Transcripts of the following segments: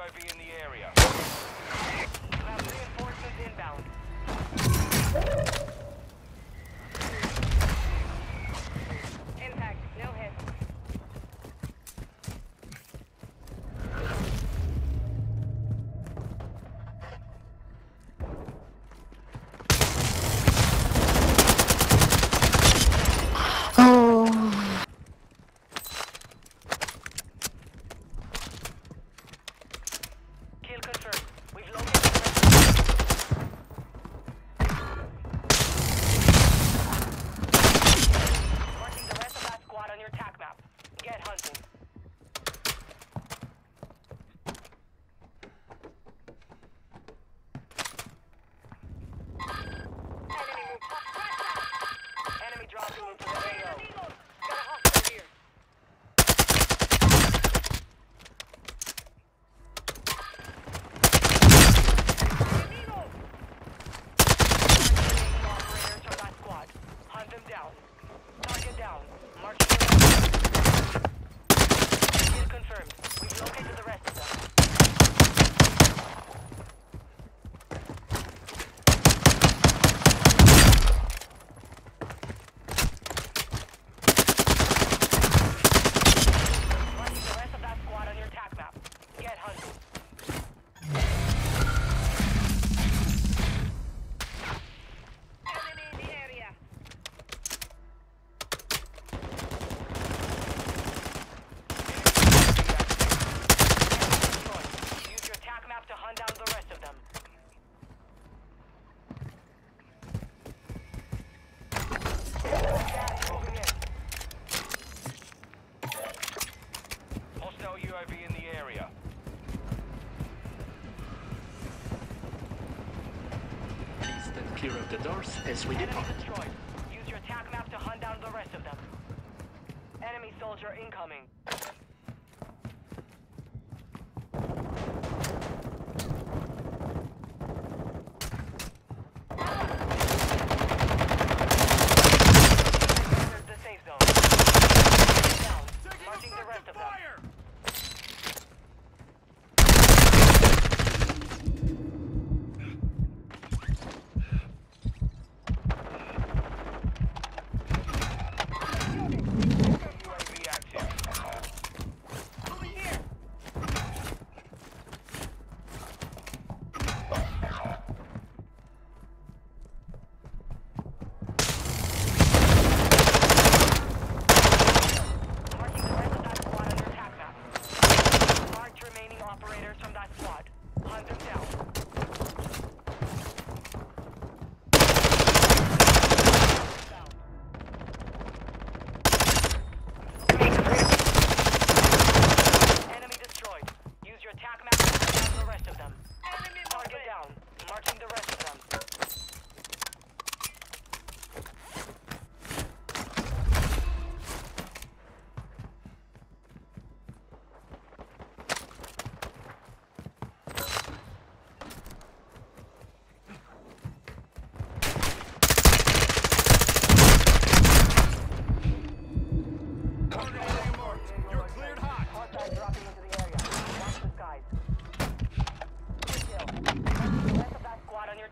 UAV in the area. the doors as we did destroyed. Use your attack map to hunt down the rest of them. Enemy soldier incoming.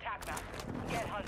attack map. Get Husband.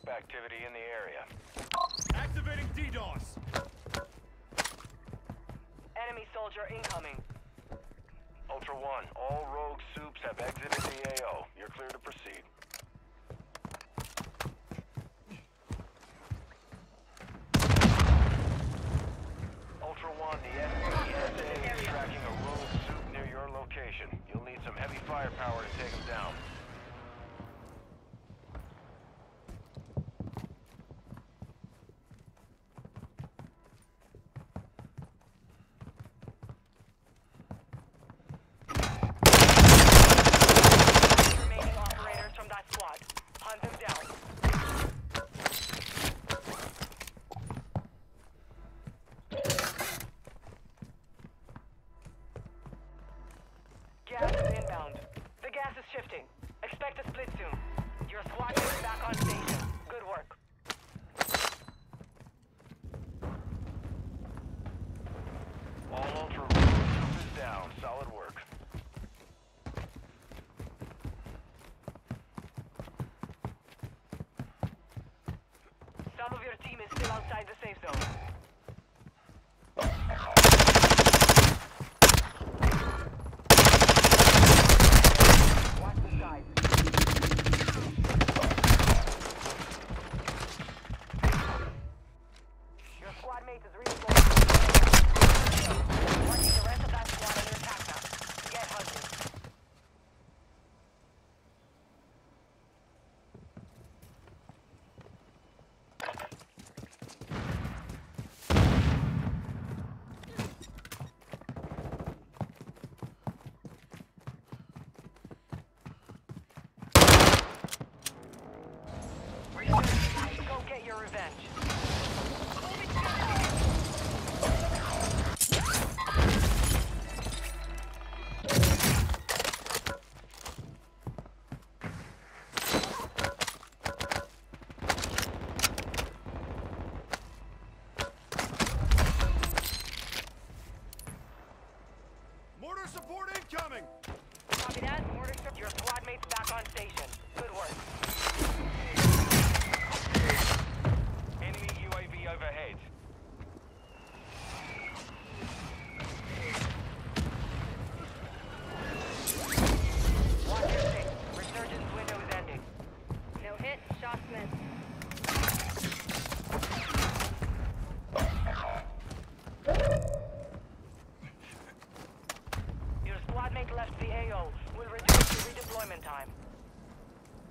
soldier incoming. Ultra One, all rogue soups have exited the AO. You're clear to proceed. Revenge. Mortar support incoming! Copy that. Mortar strip. Your squad mates back on station. Good work. Overhead. Time.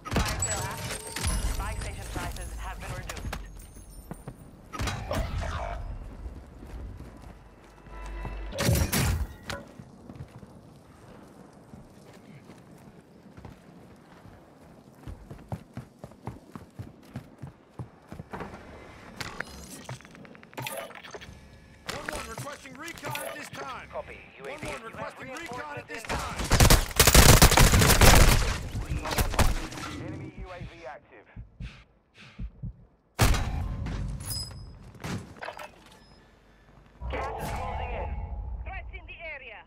Fire sale active. Buy uh, station prices have been reduced. UAV active. Gas is closing in. Threats in the area.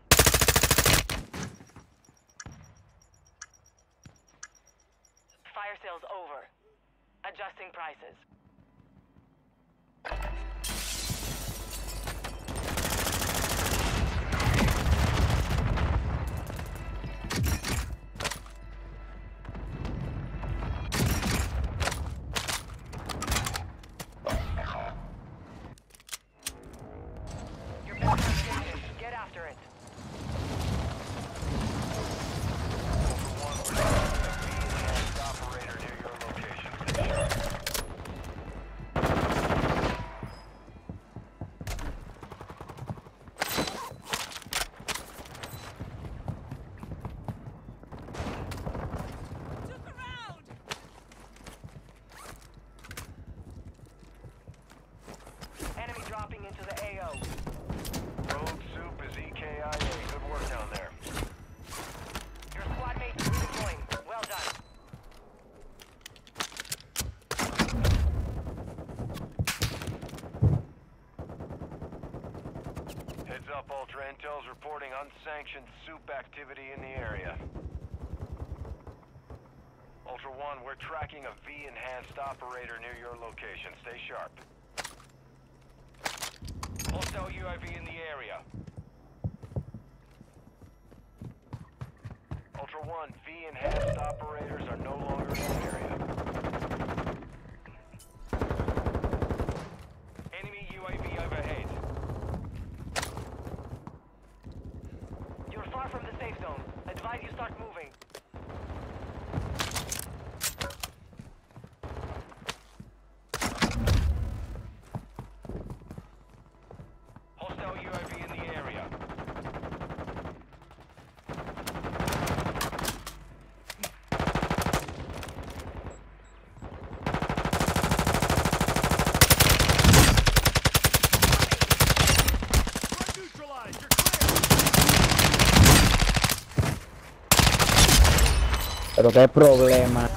Fire sales over. Adjusting prices. Your best location. Get after it. One, we're tracking a V-enhanced operator near your location. Enemy dropping into the AO. Rogue Soup is E EKIA. Good work down there. Your squad mates redeploying. Well done. Heads up, Ultra Intel's reporting unsanctioned soup activity in the area. Ultra One, we're tracking a V-enhanced operator near your location. Stay sharp. Hostile UAV in the area. Ultra One, V-enhanced operators are no longer Pero qué problema.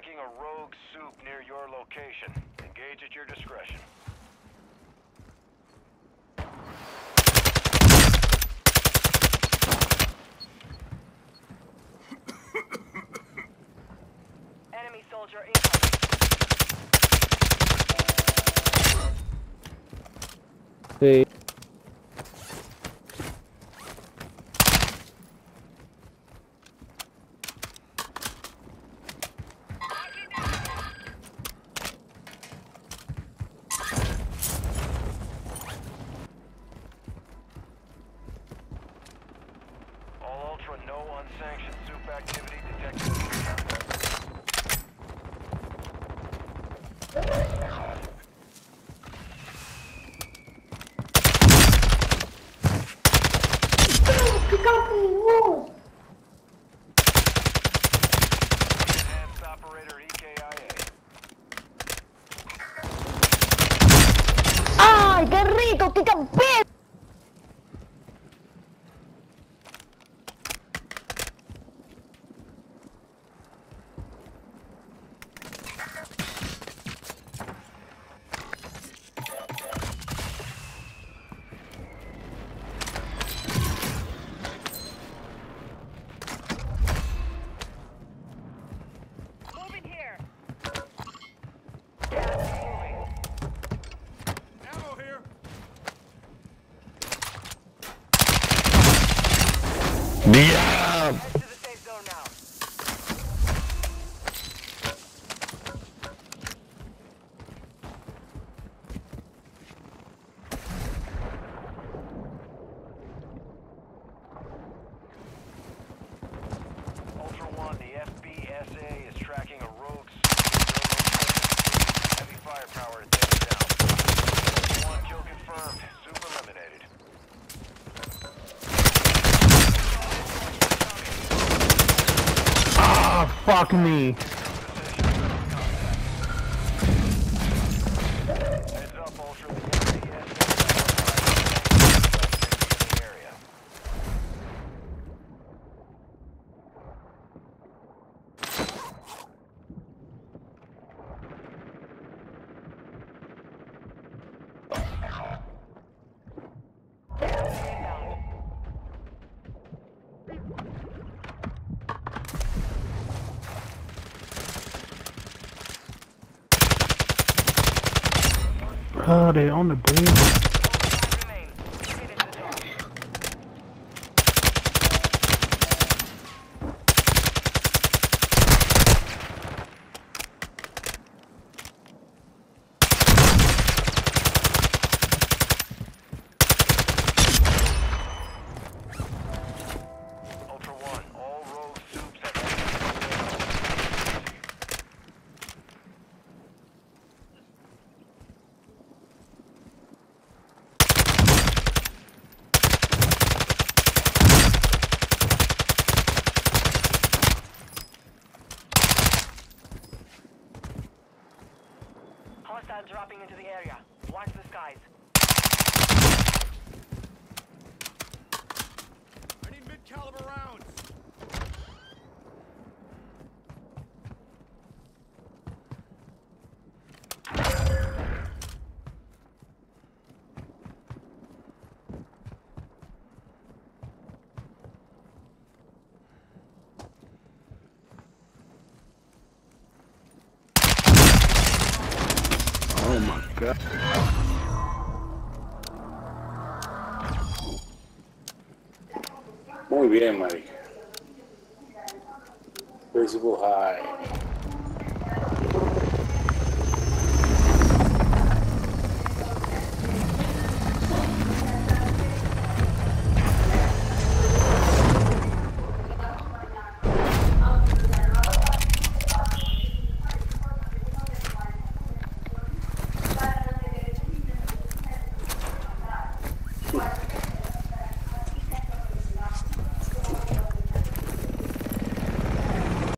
tracking a rogue soup near your location. Engage at your discretion. Enemy soldier incoming. Hey. Uhul! Fuck me. Oh, they on the bridge. Muy bien, Mari. Facebook High.